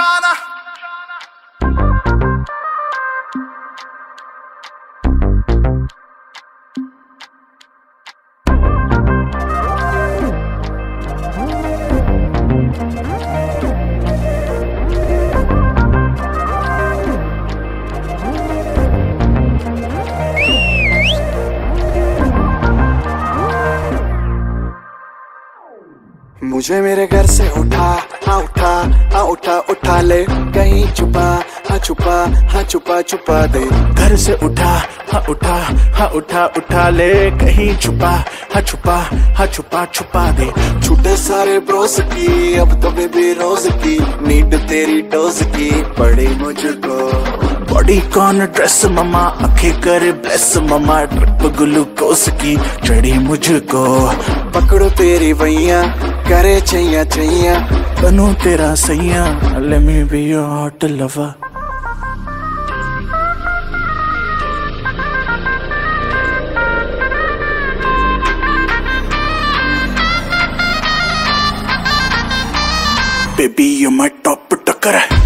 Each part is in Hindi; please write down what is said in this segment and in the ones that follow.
Shana. मुझे मेरे घर से उठा हाँ उठा हाँ उठा उठा ले। कहीं छुपा हाँ छुपा हाँ छुपा छुपा दे। घर से उठा हाँ उठा हाँ उठा उठा ले। कहीं छुपा हाँ छुपा हाँ छुपा छुपा दे। छूटे सारे ब्रोस की, अब तो बेबी रोज की। नीड तेरी डोज की, पड़ी मुझको। बॉडी कौन ड्रेस ममा? अखे कर ब्लेस ममा ट्रिप ग्लूकोस की चढ़ी मुझको। पकड़ो तेरी भैया करे छैया छैया बनो तेरा सैया let me be your hot lover Baby, you're my top है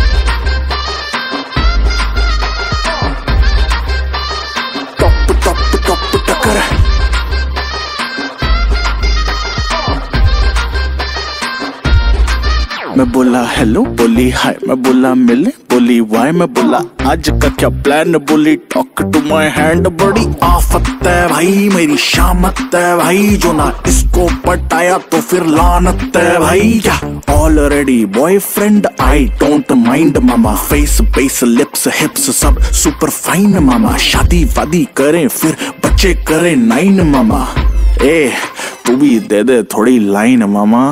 मैं बोला, हेलो, बोली हाय मैं बोला, मिले, बोली वाई मैं बोला, आज का क्या प्लान बोली टॉक टू माय हैंड बड़ी आफत है भाई, मेरी शामत है भाई, जो ना इसको पटाया तो फिर लानत है भाई या already boyfriend I don't mind mama face base lips hips सब सुपर फाइन मामा शादी वादी करें, फिर बच्चे करें नाइन मामा ए, तू भी दे दे थोड़ी line mama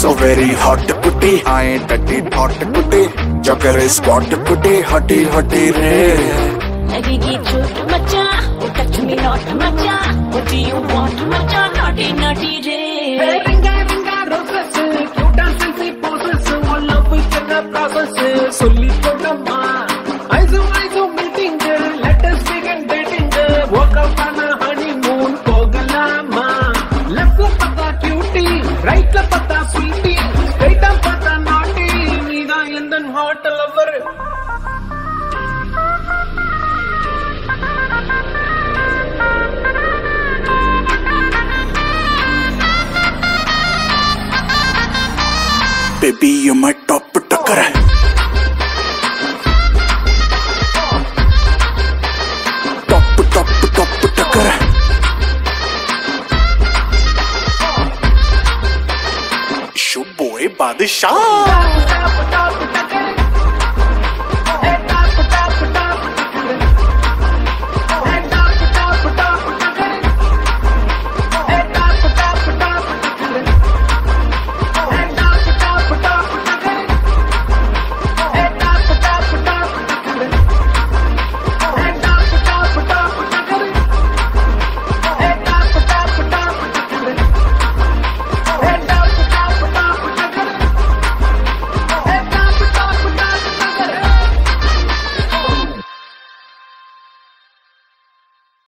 so very hot putty I tatti hot putty Jugger is hot putty hati hati re lagi ki chut macha touch me not macha what do you want macha naughty naughty re रिंगा रिंगा roses cute and poses all love with the process சொல்லி கொடுமா नंदन हॉट लवर बेबी ये मैं टॉप टक्कर है बादशाह।